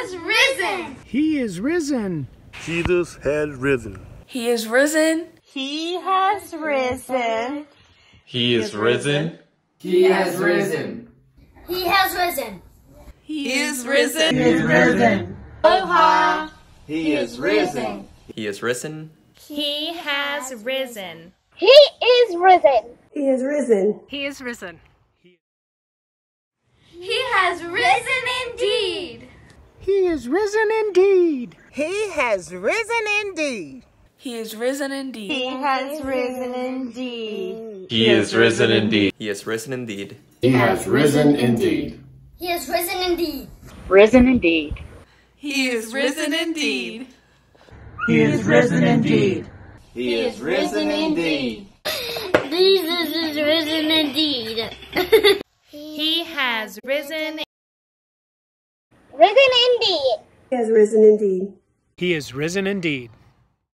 has risen. He is risen. Jesus has risen. He is risen. He has risen. He is risen. He has risen. He has risen. He is risen. He is risen. Aloha. He is risen. He is risen. He has risen. He is risen. He is risen. He is risen. He has risen indeed. He is risen indeed. He has risen indeed. He is risen indeed. He has risen indeed. He is risen indeed. He is risen indeed. He has risen indeed. He has risen indeed. Risen indeed. He is risen indeed. He is risen indeed. He is risen indeed. Jesus is risen indeed. He has risen. Risen indeed. He has risen indeed. He is risen indeed.